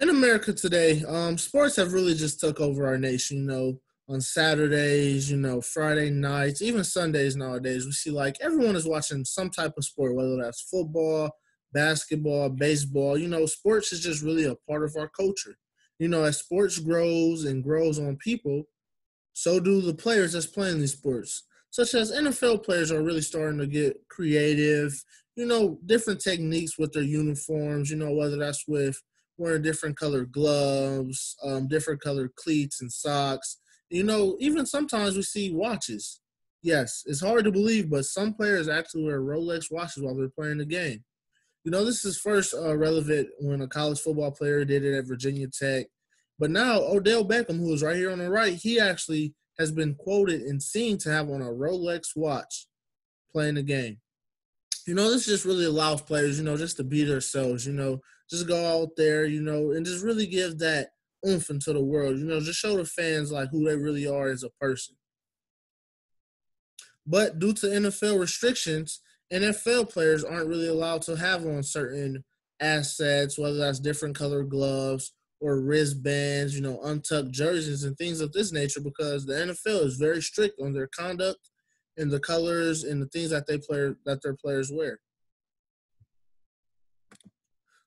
in America today, um, sports have really just took over our nation. You know, on Saturdays, you know, Friday nights, even Sundays nowadays, we see like everyone is watching some type of sport, whether that's football, basketball, baseball. You know, sports is just really a part of our culture. You know, as sports grows and grows on people, so do the players that's playing these sports. Such as NFL players are really starting to get creative, you know, different techniques with their uniforms, you know, whether that's with wearing different colored gloves, um, different colored cleats and socks. You know, even sometimes we see watches. Yes, it's hard to believe, but some players actually wear Rolex watches while they're playing the game. You know, this is first uh, relevant when a college football player did it at Virginia Tech. But now Odell Beckham, who is right here on the right, he actually has been quoted and seen to have on a Rolex watch playing the game. You know, this just really allows players, you know, just to be themselves, you know, just go out there, you know, and just really give that oomph into the world. You know, just show the fans like who they really are as a person. But due to NFL restrictions, NFL players aren't really allowed to have on certain assets, whether that's different color gloves or wristbands, you know, untucked jerseys and things of this nature, because the NFL is very strict on their conduct and the colors and the things that they play that their players wear.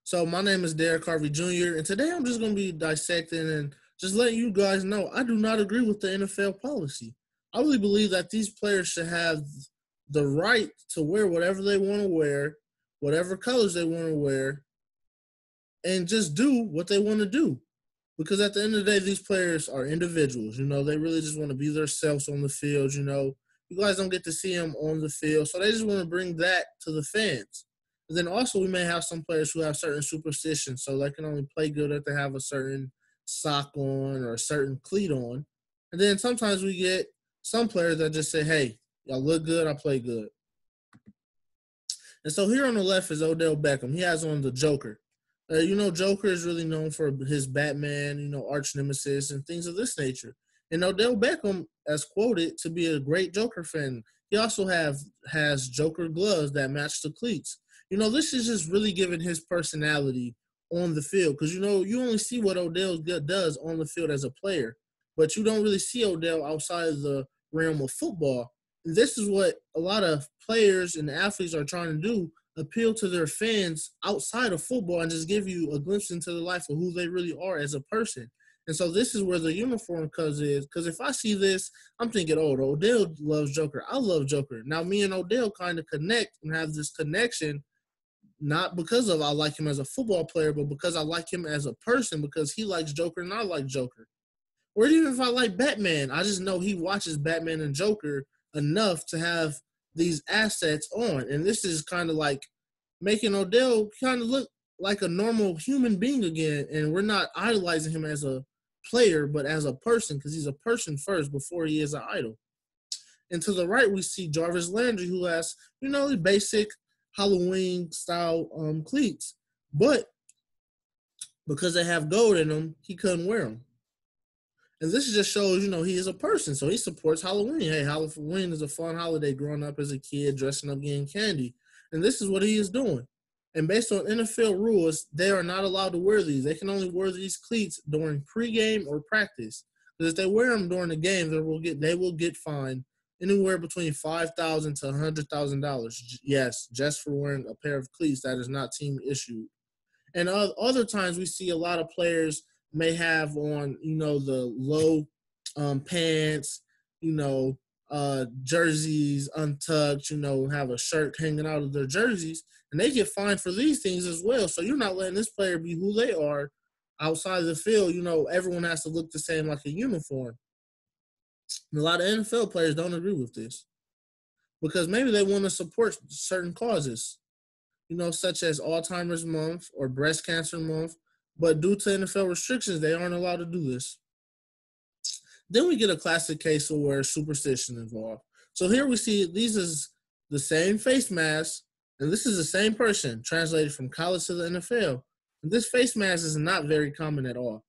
So my name is Derrick Harvey Jr. and today I'm just going to be dissecting and just letting you guys know I do not agree with the NFL policy. I really believe that these players should have the right to wear whatever they want to wear, whatever colors they want to wear, and just do what they want to do. Because at the end of the day, these players are individuals. You know, they really just want to be themselves on the field. You know, you guys don't get to see them on the field, so they just want to bring that to the fans. And then also we may have some players who have certain superstitions, so they can only play good if they have a certain sock on or a certain cleat on. And then sometimes we get some players that just say, "Hey, y'all look good, I play good." And so here on the left is Odell Beckham. He has on the Joker. Uh, you know, Joker is really known for his Batman, you know, arch nemesis and things of this nature. And Odell Beckham, as quoted, to be a great Joker fan. He also have has Joker gloves that match the cleats you know, this is just really giving his personality on the field because you know you only see what Odell does on the field as a player, but you don't really see Odell outside of the realm of football. And this is what a lot of players and athletes are trying to do: appeal to their fans outside of football and just give you a glimpse into the life of who they really are as a person. And so this is where the uniform comes in. Because if I see this, I'm thinking, oh, Odell loves Joker. I love Joker. Now me and Odell kind of connect and have this connection not because of I like him as a football player, but because I like him as a person because he likes Joker and I like Joker. Or even if I like Batman, I just know he watches Batman and Joker enough to have these assets on. And this is kind of like making Odell kind of look like a normal human being again. And we're not idolizing him as a player, but as a person because he's a person first before he is an idol. And to the right, we see Jarvis Landry, who has, you know, the basic Halloween style um, cleats, but because they have gold in them, he couldn't wear them. And this just shows, you know, he is a person, so he supports Halloween. Hey, Halloween is a fun holiday. Growing up as a kid, dressing up, getting candy, and this is what he is doing. And based on NFL rules, they are not allowed to wear these. They can only wear these cleats during pregame or practice. Because if they wear them during the game, they will get they will get fined anywhere between five thousand to hundred thousand dollars. Yes, just for wearing a pair of cleats that is not team issued. And other times we see a lot of players may have on, you know, the low um, pants, you know, uh, jerseys untucked, you know, have a shirt hanging out of their jerseys, and they get fined for these things as well. So you're not letting this player be who they are outside of the field. You know, everyone has to look the same like a uniform. And a lot of NFL players don't agree with this because maybe they want to support certain causes, you know, such as Alzheimer's Month or Breast Cancer Month, but due to NFL restrictions, they aren't allowed to do this. Then we get a classic case of where superstition involved. So here we see these is the same face mask, and this is the same person translated from college to the NFL. And this face mask is not very common at all.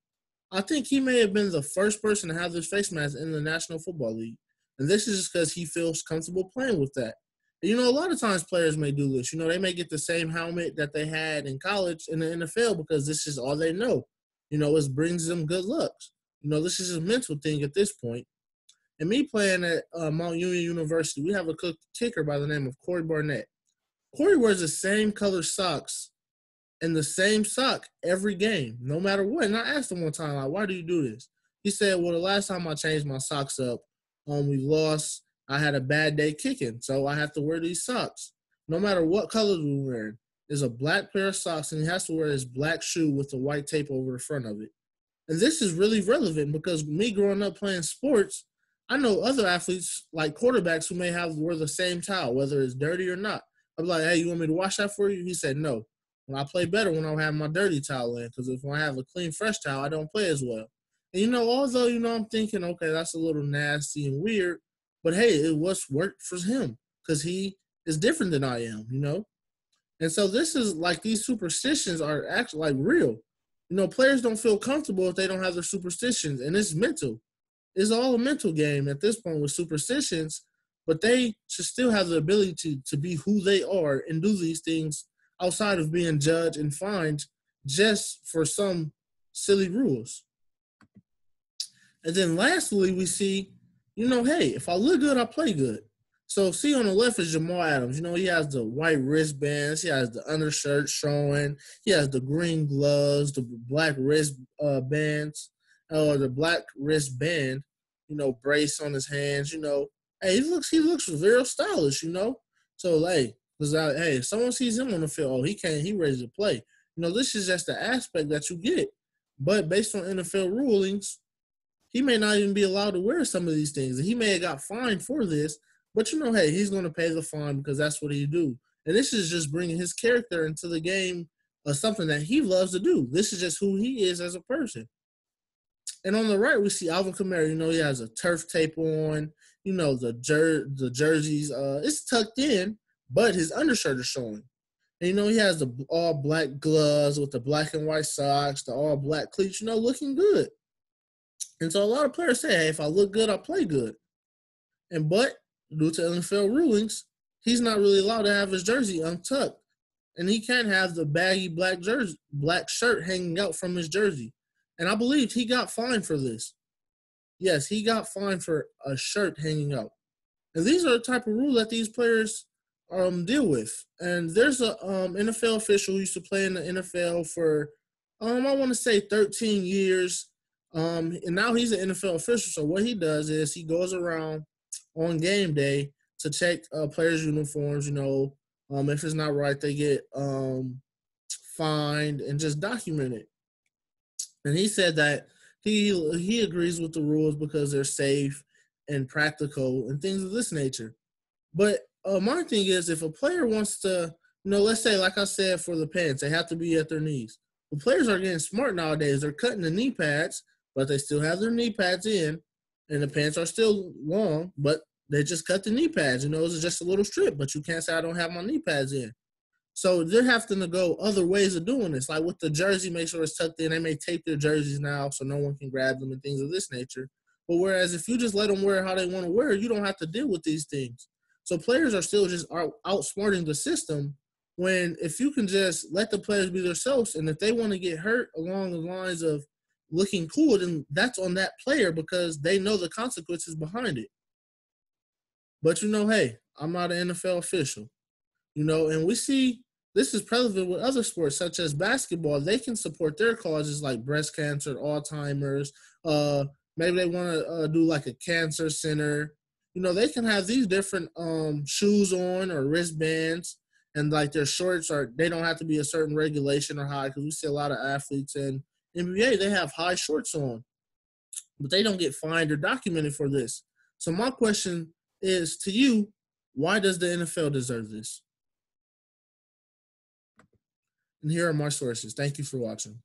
I think he may have been the first person to have this face mask in the National Football League. And this is just because he feels comfortable playing with that. And, you know, a lot of times players may do this. You know, they may get the same helmet that they had in college in the NFL because this is all they know. You know, it brings them good luck. You know, this is a mental thing at this point. And me playing at uh, Mount Union University, we have a kicker by the name of Corey Barnett. Corey wears the same color socks and the same sock every game, no matter what. And I asked him one time, like, why do you do this? He said, well, the last time I changed my socks up, um, we lost. I had a bad day kicking, so I have to wear these socks. No matter what color we're wearing, there's a black pair of socks, and he has to wear his black shoe with the white tape over the front of it. And this is really relevant because me growing up playing sports, I know other athletes like quarterbacks who may have wear the same towel, whether it's dirty or not. I'm like, hey, you want me to wash that for you? He said no. I play better when I have my dirty towel in, because if I have a clean, fresh towel, I don't play as well. And you know, although you know, I'm thinking, okay, that's a little nasty and weird, but hey, it was worked for him because he is different than I am, you know. And so this is like these superstitions are actually like real. You know, players don't feel comfortable if they don't have their superstitions, and it's mental. It's all a mental game at this point with superstitions, but they should still have the ability to, to be who they are and do these things outside of being judged and fined just for some silly rules. And then lastly, we see, you know, hey, if I look good, I play good. So see on the left is Jamal Adams. You know, he has the white wristbands, he has the undershirt showing, he has the green gloves, the black wrist uh, bands, or the black wristband, you know, brace on his hands, you know. Hey, he looks he looks very stylish, you know. So like, cause I, hey, if someone sees him on the field, oh, he can't, he ready to play. You know, this is just the aspect that you get. But based on NFL rulings, he may not even be allowed to wear some of these things. And he may have got fined for this, but you know, hey, he's going to pay the fine because that's what he do. And this is just bringing his character into the game of something that he loves to do. This is just who he is as a person. And on the right, we see Alvin Kamara. You know, he has a turf tape on. You know, the jer- the jerseys, uh, it's tucked in, but his undershirt is showing. And you know, he has the all black gloves with the black and white socks, the all black cleats. You know, looking good. And so a lot of players say, hey, if I look good, I play good. And but due to NFL rulings, he's not really allowed to have his jersey untucked. And he can't have the baggy black jersey black shirt hanging out from his jersey. And I believe he got fined for this. Yes, he got fined for a shirt hanging out. And these are the type of rule that these players um deal with. And there's a um NFL official who used to play in the NFL for um I want to say 13 years um, and now he's an NFL official. So what he does is he goes around on game day to check uh, players' uniforms. You know, um, if it's not right, they get um, fined and just document it. And he said that he he agrees with the rules because they're safe and practical and things of this nature. But uh, my thing is, if a player wants to, you know, let's say, like I said, for the pants, they have to be at their knees. The players are getting smart nowadays. They're cutting the knee pads but they still have their knee pads in, and the pants are still long, but they just cut the knee pads. You know, it's just a little strip, but you can't say I don't have my knee pads in. So they're having to go other ways of doing this. Like with the jersey, make sure it's tucked in. They may tape their jerseys now so no one can grab them and things of this nature. But whereas if you just let them wear how they want to wear, you don't have to deal with these things. So players are still just out, outsmarting the system. When if you can just let the players be themselves, and if they want to get hurt along the lines of looking cool, then that's on that player because they know the consequences behind it. But you know, hey, I'm not an NFL official. You know, and we see this is prevalent with other sports such as basketball. They can support their causes like breast cancer, Alzheimer's. Uh, maybe they want to uh, do like a cancer center. You know, they can have these different um, shoes on or wristbands, and like their shorts are. They don't have to be a certain regulation or high because we see a lot of athletes and NBA, they have high shorts on, but they don't get fined or documented for this. So my question is to you, why does the NFL deserve this? And here are my sources. Thank you for watching.